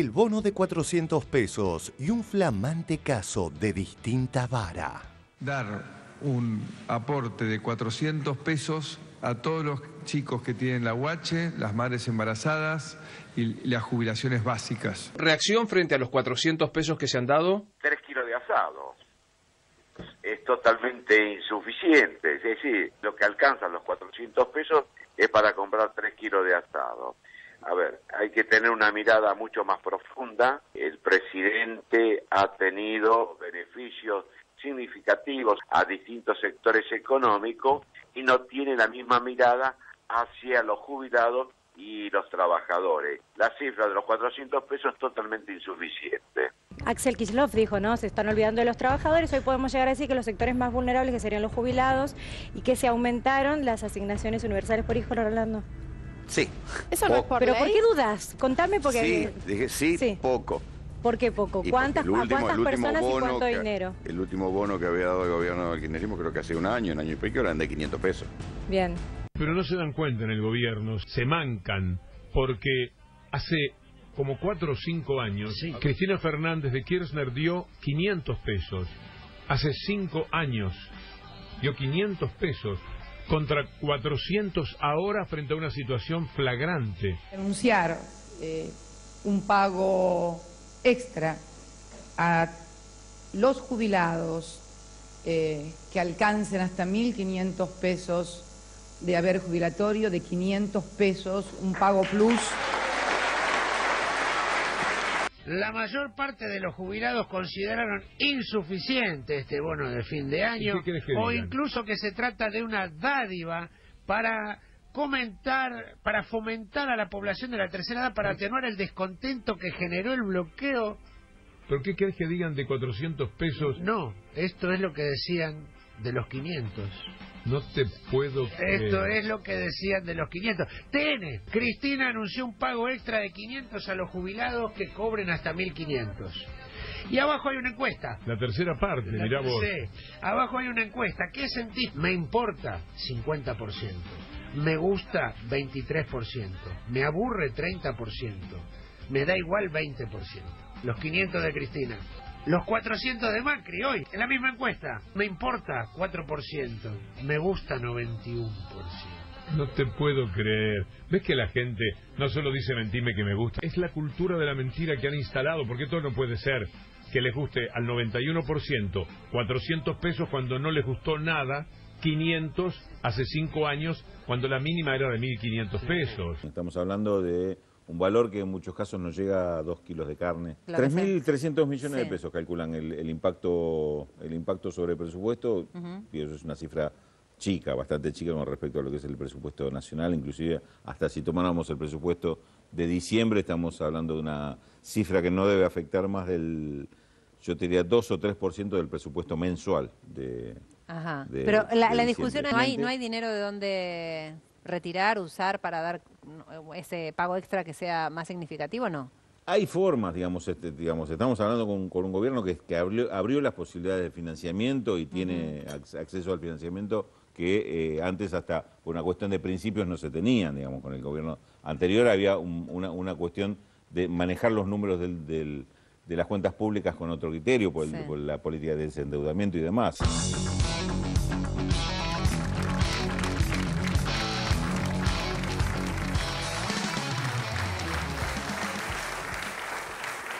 el bono de 400 pesos y un flamante caso de distinta vara. Dar un aporte de 400 pesos a todos los chicos que tienen la UH, las madres embarazadas y las jubilaciones básicas. ¿Reacción frente a los 400 pesos que se han dado? Tres kilos de asado. Es totalmente insuficiente. Es decir, lo que alcanzan los 400 pesos es para comprar tres kilos de asado. A ver, hay que tener una mirada mucho más profunda. El presidente ha tenido beneficios significativos a distintos sectores económicos y no tiene la misma mirada hacia los jubilados y los trabajadores. La cifra de los 400 pesos es totalmente insuficiente. Axel Kislov dijo, ¿no? Se están olvidando de los trabajadores. Hoy podemos llegar a decir que los sectores más vulnerables, que serían los jubilados, y que se aumentaron las asignaciones universales por hijo, Rolando. Sí. Eso no es por ¿Pero por qué dudas? Contame porque... Sí, dije sí, poco. ¿Por qué poco? ¿Cuántas, ¿cuántas personas y cuánto dinero? El último bono que había dado el gobierno del kirchnerismo creo que hace un año, un año y pico, eran de 500 pesos. Bien. Pero no se dan cuenta en el gobierno, se mancan, porque hace como cuatro o cinco años, Cristina Fernández de Kirchner dio 500 pesos. Hace cinco años dio 500 pesos contra 400 ahora frente a una situación flagrante. Denunciar eh, un pago extra a los jubilados eh, que alcancen hasta 1.500 pesos de haber jubilatorio, de 500 pesos, un pago plus. La mayor parte de los jubilados consideraron insuficiente este bono de fin de año o incluso que se trata de una dádiva para comentar, para fomentar a la población de la tercera edad, para atenuar el descontento que generó el bloqueo. ¿Pero qué querés que digan de 400 pesos? No, esto es lo que decían de los 500. No te puedo creer. Esto es lo que decían de los 500. TN, Cristina anunció un pago extra de 500 a los jubilados que cobren hasta 1500. Y abajo hay una encuesta. La tercera parte, mirá vos. Sí, abajo hay una encuesta. ¿Qué sentís? Me importa 50%. Me gusta 23%. Me aburre 30%. Me da igual 20%. Los 500 de Cristina. Los 400 de Macri hoy, en la misma encuesta. Me importa 4%. Me gusta 91%. No te puedo creer. ¿Ves que la gente no solo dice mentime que me gusta? Es la cultura de la mentira que han instalado, porque todo no puede ser que les guste al 91% 400 pesos cuando no les gustó nada, 500 hace 5 años cuando la mínima era de 1.500 pesos. Estamos hablando de un valor que en muchos casos nos llega a dos kilos de carne. 3.300 millones de pesos calculan el, impacto el impacto sobre el presupuesto, y eso es una cifra chica, bastante chica con respecto a lo que es el presupuesto nacional, inclusive hasta si tomáramos el presupuesto de diciembre estamos hablando de una cifra que no debe afectar más del, yo te diría, 2 o 3% del presupuesto mensual de... Ajá. Pero la, la discusión, ¿no hay, ¿no hay dinero de dónde retirar, usar para dar ese pago extra que sea más significativo no? Hay formas, digamos, este, digamos estamos hablando con, un gobierno que, que abrió, abrió, las posibilidades de financiamiento y tiene acceso al financiamiento que eh, antes hasta por una cuestión de principios no se tenían, digamos, con el gobierno anterior había una, una, cuestión de manejar los números del, del, de las cuentas públicas con otro criterio, por, por la política de desendeudamiento y demás.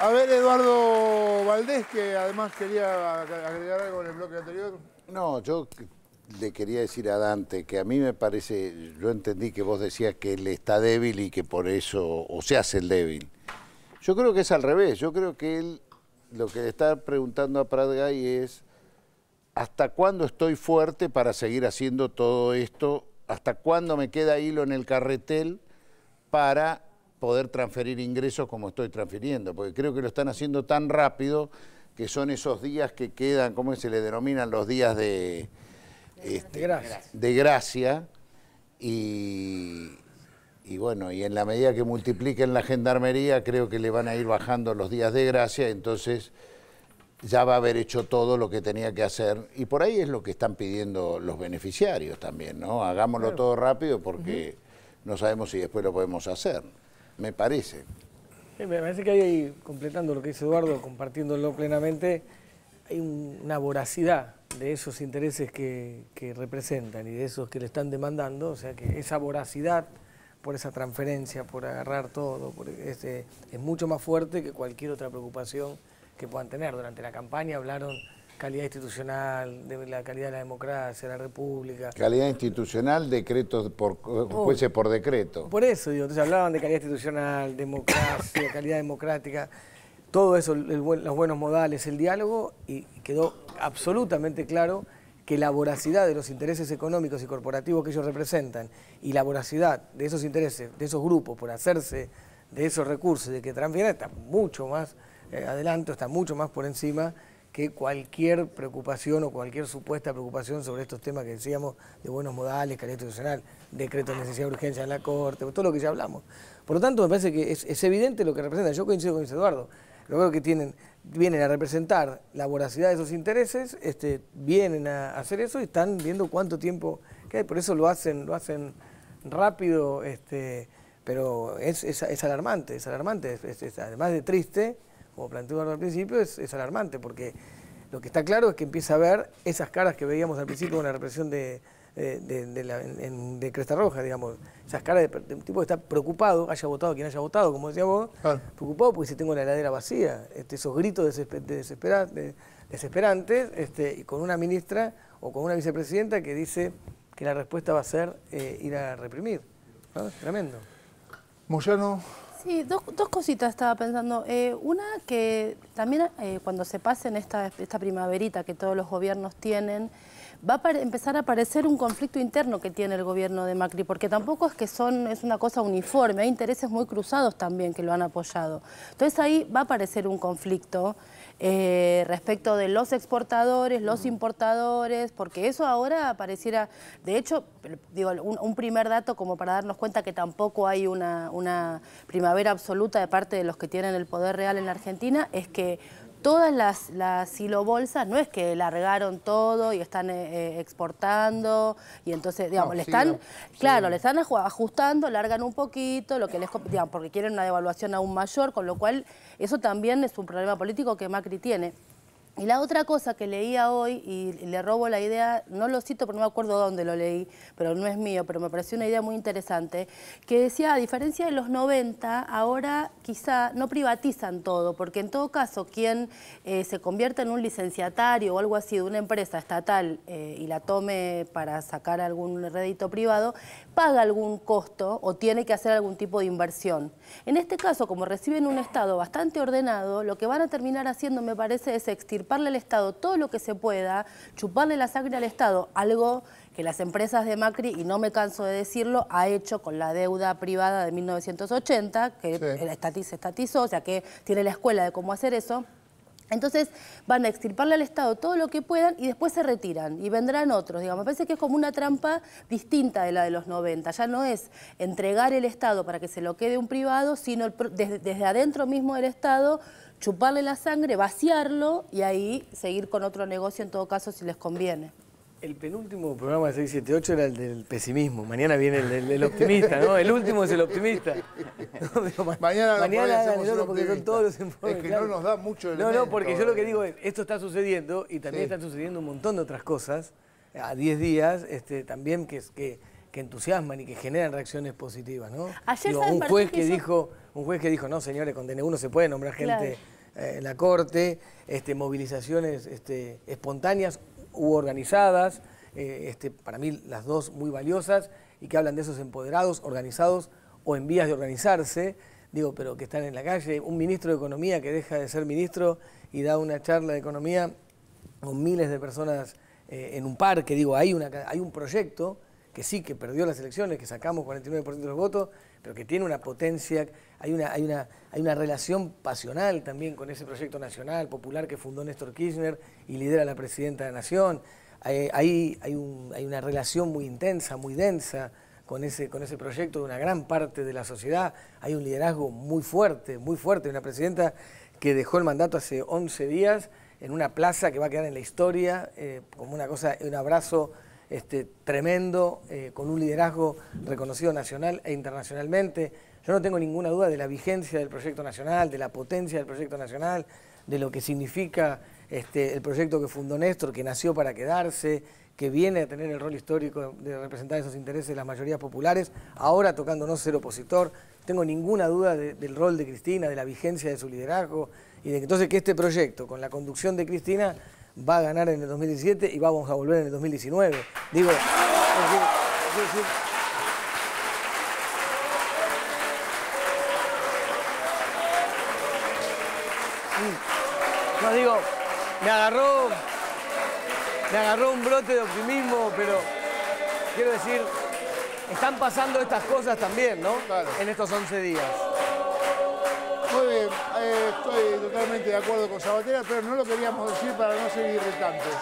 A ver, Eduardo Valdés, que además quería agregar algo en el bloque anterior. No, yo le quería decir a Dante que a mí me parece, yo entendí que vos decías que él está débil y que por eso, o se hace el débil. Yo creo que es al revés, yo creo que él lo que le está preguntando a Pradgay es, ¿hasta cuándo estoy fuerte para seguir haciendo todo esto? ¿Hasta cuándo me queda hilo en el carretel para poder transferir ingresos como estoy transfiriendo, porque creo que lo están haciendo tan rápido que son esos días que quedan, ¿cómo se le denominan? Los días de, este, de gracia. y, bueno, y en la medida que multipliquen la gendarmería, creo que le van a ir bajando los días de gracia, entonces ya va a haber hecho todo lo que tenía que hacer. Y por ahí es lo que están pidiendo los beneficiarios también, ¿no? Hagámoslo todo rápido porque no sabemos si después lo podemos hacer me parece. me parece que hay, completando lo que dice Eduardo, compartiéndolo plenamente, hay una voracidad de esos intereses que, representan y de esos que le están demandando, o sea que esa voracidad por esa transferencia, por agarrar todo, este, es mucho más fuerte que cualquier otra preocupación que puedan tener. Durante la campaña hablaron calidad institucional, de la calidad de la democracia, la república. Calidad institucional, decretos por oh. por decreto. Por eso, digo, entonces hablaban de calidad institucional, democracia, calidad democrática, todo eso, los buenos modales, el diálogo, y quedó absolutamente claro que la voracidad de los intereses económicos y corporativos que ellos representan y la voracidad de esos intereses, de esos grupos por hacerse de esos recursos, de que transfieren, está mucho más eh, adelante, está mucho más por encima que cualquier preocupación o cualquier supuesta preocupación sobre estos temas que decíamos de buenos modales, calidad institucional, decreto de necesidad de urgencia en la Corte, todo lo que ya hablamos. Por lo tanto, me parece que es, evidente lo que representa. Yo coincido con Eduardo. Lo veo que tienen, vienen a representar la voracidad de esos intereses, este, vienen a hacer eso y están viendo cuánto tiempo que hay. Por eso lo hacen, lo hacen rápido, este, pero es, alarmante, es alarmante, además de triste, como planteó al principio, es, alarmante, porque lo que está claro es que empieza a ver esas caras que veíamos al principio con la represión de, de, Cresta Roja, digamos, esas caras de, un tipo que está preocupado, haya votado quien haya votado, como decía vos, preocupado porque si tengo la heladera vacía, este, esos gritos desesperantes, este, y con una ministra o con una vicepresidenta que dice que la respuesta va a ser eh, ir a reprimir. Tremendo. Moyano. Sí, dos, dos cositas estaba pensando. Eh, una que también eh, cuando se pasen esta, esta primaverita que todos los gobiernos tienen, va a empezar a aparecer un conflicto interno que tiene el gobierno de Macri, porque tampoco es que son, es una cosa uniforme, hay intereses muy cruzados también que lo han apoyado. Entonces ahí va a aparecer un conflicto eh, respecto de los exportadores, los importadores, porque eso ahora pareciera, de hecho, digo, un, primer dato como para darnos cuenta que tampoco hay una, una primavera absoluta de parte de los que tienen el poder real en la Argentina, es que todas las, las silobolsas no es que largaron todo y están eh, eh, exportando y entonces, digamos, le están, claro, le están ajustando, largan un poquito, lo que les, digamos, porque quieren una devaluación aún mayor, con lo cual eso también es un problema político que Macri tiene. Y la otra cosa que leía hoy, y le robo la idea, no lo cito porque no me acuerdo dónde lo leí, pero no es mío, pero me pareció una idea muy interesante, que decía, a diferencia de los 90, ahora quizá no privatizan todo, porque en todo caso, quien eh, se convierta en un licenciatario o algo así de una empresa estatal eh, y la tome para sacar algún rédito privado, paga algún costo o tiene que hacer algún tipo de inversión. En este caso, como reciben un Estado bastante ordenado, lo que van a terminar haciendo, me parece, es extirpar chuparle al Estado todo lo que se pueda, chuparle la sangre al Estado, algo que las empresas de Macri, y no me canso de decirlo, ha hecho con la deuda privada de 1980, que se estatizó, o sea que tiene la escuela de cómo hacer eso. Entonces van a extirparle al Estado todo lo que puedan y después se retiran y vendrán otros. Digamos. Me parece que es como una trampa distinta de la de los 90. Ya no es entregar el Estado para que se lo quede un privado, sino desde, desde adentro mismo del Estado chuparle la sangre, vaciarlo y ahí seguir con otro negocio en todo caso si les conviene. El penúltimo programa de 678 era el del pesimismo. Mañana viene el optimista, ¿no? El último es el optimista. mañana mañana no porque son todos los informes. Es que no nos da mucho No, no, porque yo lo que digo es, esto está sucediendo y también están sucediendo un montón de otras cosas a 10 días este, también que, que, que entusiasman y que generan reacciones positivas, ¿no? Ayer un juez que, dijo, un juez que dijo, no señores, con DN1 se puede nombrar gente eh, en la corte, este, movilizaciones este, espontáneas u organizadas, eh, este, para mí las dos muy valiosas y que hablan de esos empoderados, organizados o en vías de organizarse, digo, pero que están en la calle, un ministro de Economía que deja de ser ministro y da una charla de economía con miles de personas eh, en un parque, digo, hay, una, hay un proyecto que sí, que perdió las elecciones, que sacamos 49% de los votos, pero que tiene una potencia, hay una, hay, una, hay una relación pasional también con ese proyecto nacional, popular que fundó Néstor Kirchner y lidera la presidenta de la Nación. Hay, hay, hay, una relación muy intensa, muy densa con ese, con ese proyecto de una gran parte de la sociedad. Hay un liderazgo muy fuerte, muy fuerte, una presidenta que dejó el mandato hace 11 días en una plaza que va a quedar en la historia, eh, como una cosa, un abrazo este, tremendo, eh, con un liderazgo reconocido nacional e internacionalmente. Yo no tengo ninguna duda de la vigencia del proyecto nacional, de la potencia del proyecto nacional, de lo que significa este, el proyecto que fundó Néstor, que nació para quedarse, que viene a tener el rol histórico de representar esos intereses de las mayorías populares, ahora tocándonos ser opositor. Tengo ninguna duda del rol de Cristina, de la vigencia de su liderazgo y de que entonces que este proyecto, con la conducción de Cristina, va a ganar en el 2017 y vamos a volver en el 2019. Digo, no digo, me agarró, me agarró un brote de optimismo, pero quiero decir, están pasando estas cosas también, ¿no? En estos 11 días. Estoy totalmente de acuerdo con Sabatera, pero no lo queríamos decir para no ser irritantes.